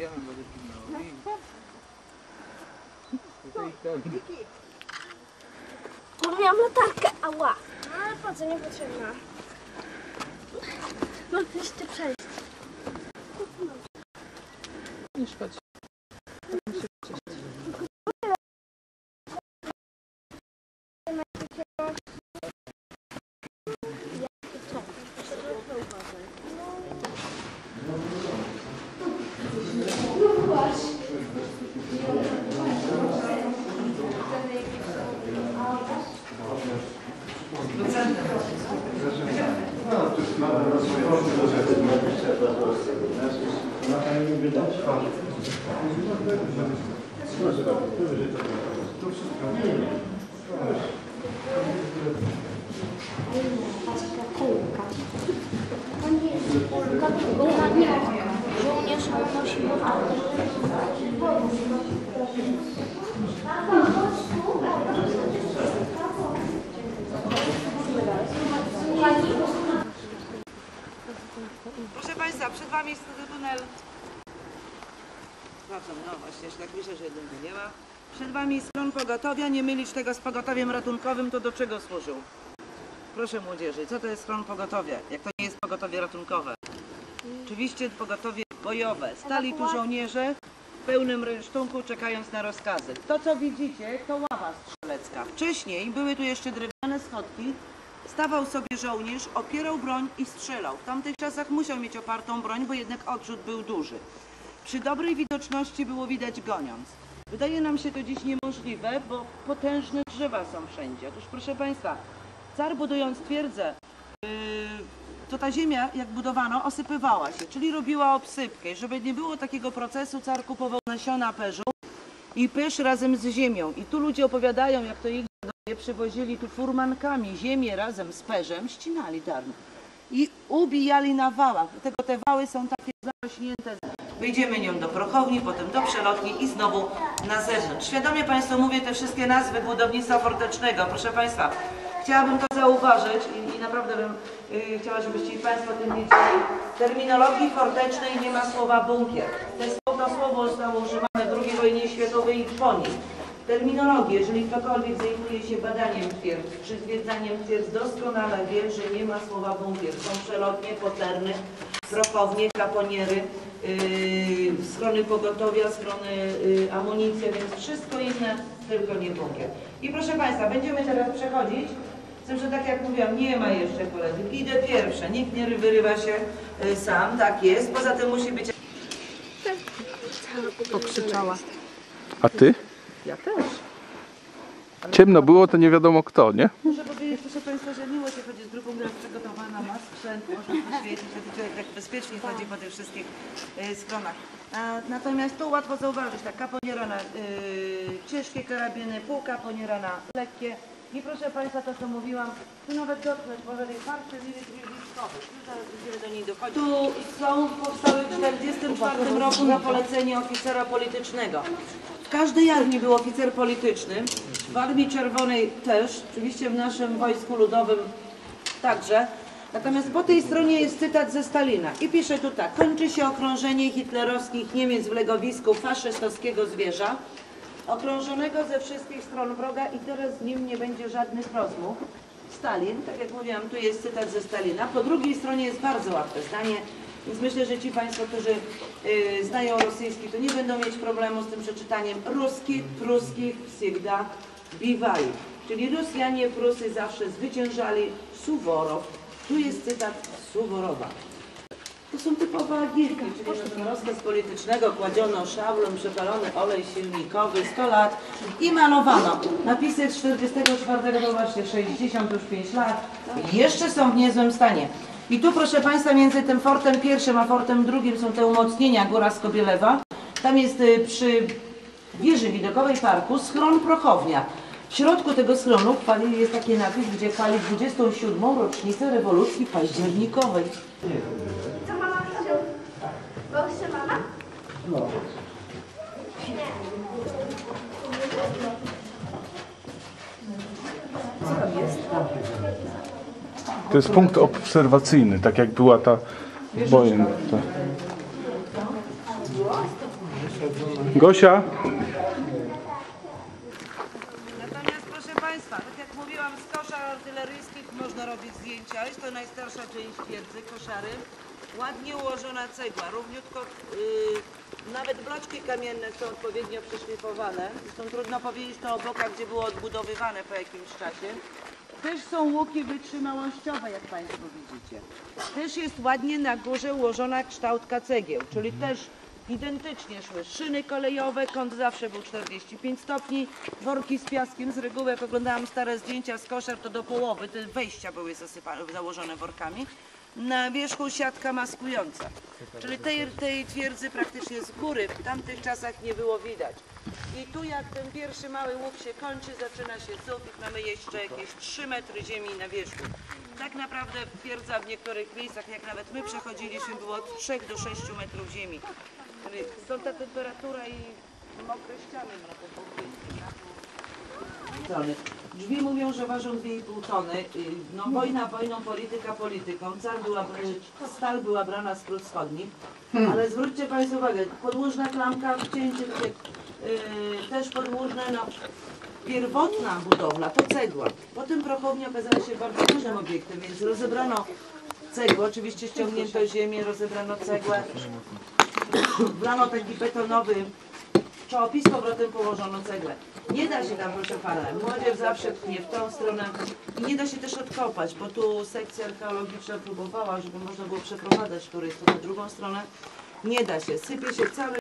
Ja będę pilnował. Tutaj ten. O, miałam latarkę, ała. No ale po co, niepotrzebna. No jeszcze przejść. Nie szkodzi. Żołnierz nosi Proszę Państwa, przed Wami jest tunel. Sprawdzam, no właśnie, jeszcze tak myślę, że jednego nie ma. Przed Wami jest stron pogotowia, nie mylić tego z pogotowiem ratunkowym, to do czego służył? Proszę młodzieży, co to jest stron pogotowia, jak to nie jest pogotowie ratunkowe? Oczywiście pogotowie bojowe. Stali tu żołnierze w pełnym rynsztunku, czekając na rozkazy. To, co widzicie, to ława strzelecka. Wcześniej były tu jeszcze drewniane schodki, Stawał sobie żołnierz, opierał broń i strzelał. W tamtych czasach musiał mieć opartą broń, bo jednak odrzut był duży. Przy dobrej widoczności było widać goniąc. Wydaje nam się to dziś niemożliwe, bo potężne drzewa są wszędzie. Otóż proszę Państwa, car budując twierdzę, yy, to ta ziemia, jak budowano, osypywała się, czyli robiła obsypkę. Żeby nie było takiego procesu, car kupował nasiona perzu i pysz razem z ziemią. I tu ludzie opowiadają, jak to ich dziadowie przywozili tu furmankami ziemię razem z perzem, ścinali darmo i ubijali na wałach. Dlatego te wały są takie zarośnięte. Wyjdziemy nią do prochowni, potem do przelotni i znowu na zewnątrz. Świadomie Państwu mówię te wszystkie nazwy budownictwa fortecznego. Proszę Państwa, chciałabym to zauważyć i, i naprawdę bym y, chciała, żebyście Państwo tym wiedzieli. W terminologii fortecznej nie ma słowa bunkier. To, to słowo zostało używane w II wojnie światowej i po niej. Terminologię, jeżeli ktokolwiek zajmuje się badaniem twierdz czy zwiedzaniem twierdz, doskonale wie, że nie ma słowa bunkier. Są przelotnie, poterny, prochownie, kaponiery, yy, schrony pogotowia, schrony amunicja, więc wszystko inne, tylko nie bunkier. I proszę Państwa, będziemy teraz przechodzić. Z tym, że tak jak mówiłam, nie ma jeszcze koledzy. Idę pierwsza, nikt nie wyrywa się yy, sam, tak jest. Poza tym musi być... Pokrzyczała. A ty? Ja też. Ciemno było, to nie wiadomo kto, nie? Muszę powiedzieć, proszę Państwa, że miło się chodzi z przygotowana, ma sprzęt, można poświecić, że człowiek tak bezpiecznie chodzi po tych wszystkich e, stronach. Natomiast tu łatwo zauważyć, tak kaponiera na y, ciężkie karabiny, pół kaponiera na lekkie. I proszę Państwa, to co mówiłam, tu nawet dotknąć może tej niej dochodzić. Tu są powstały w 1944 roku na polecenie oficera politycznego. W każdej armii był oficer polityczny, w Armii Czerwonej też, oczywiście w naszym Wojsku Ludowym także. Natomiast po tej stronie jest cytat ze Stalina i pisze tu tak. Kończy się okrążenie hitlerowskich Niemiec w legowisku faszystowskiego zwierza, okrążonego ze wszystkich stron wroga i teraz z nim nie będzie żadnych rozmów. Stalin, tak jak mówiłam, tu jest cytat ze Stalina. Po drugiej stronie jest bardzo łatwe zdanie, więc myślę, że ci Państwo, którzy y, znają rosyjski, to nie będą mieć problemu z tym przeczytaniem. Ruski, pruski, всегда бивали. Czyli Rosjanie, Prusy zawsze zwyciężali. Suworow. tu jest cytat Suworowa. To są typowe agierki, czyli rozkaz politycznego kładziono szablon, przepalony olej silnikowy 100 lat i malowano. Napisy z 44 to właśnie 60 już 5 lat. Jeszcze są w niezłym stanie. I tu proszę Państwa między tym fortem pierwszym a fortem drugim są te umocnienia Góra Skobielewa. Tam jest y, przy wieży widokowej parku schron prochownia. W środku tego schronu chwali, jest taki napis, gdzie chwali 27. rocznicę rewolucji październikowej. Co mama chce? Bo chce mama? To jest punkt obserwacyjny, tak jak była ta wojen. Ta. Gosia, Natomiast proszę Państwa, tak jak mówiłam, z koszar artyleryjskich można robić zdjęcia. Jest to najstarsza część twierdzy, koszary. Ładnie ułożona cegła, równiutko, yy, nawet bloczki kamienne są odpowiednio przyszlifowane. Zresztą trudno powiedzieć to o bokach, gdzie było odbudowywane po jakimś czasie. Też są łuki wytrzymałościowe, jak Państwo widzicie. Też jest ładnie na górze ułożona kształtka cegieł, czyli też identycznie szły szyny kolejowe, kąt zawsze był 45 stopni, worki z piaskiem, z reguły jak oglądałam stare zdjęcia z koszer, to do połowy te wejścia były zasypane, założone workami. Na wierzchu siatka maskująca, czyli tej, tej twierdzy praktycznie z góry w tamtych czasach nie było widać. I tu jak ten pierwszy mały łuk się kończy, zaczyna się sufit, mamy jeszcze jakieś 3 metry ziemi na wierzchu. Tak naprawdę twierdza w niektórych miejscach, jak nawet my przechodziliśmy, było od 3 do 6 metrów ziemi. Ta temperatura i mokre ściany na podwórki. Strony. Drzwi mówią, że ważą 2,5 tony. Y, No, wojna wojną, polityka polityką. Cal była, y, stal była brana z prut wschodnich. Ale zwróćcie Państwo uwagę, podłużna klamka, wcięcie takie, y, też podłużne, no, pierwotna budowla to cegła. Potem prochownia okazała się bardzo dużym obiektem, więc rozebrano cegłę, oczywiście ściągnięto ziemię, rozebrano cegłę, wlano taki betonowy czołopis, z powrotem położono cegłę. Nie da się tam, proszę pana, młodzież zawsze pchnie w tą stronę i nie da się też odkopać, bo tu sekcja archeologiczna próbowała, żeby można było przeprowadzać turystów na drugą stronę. Nie da się, sypie się cały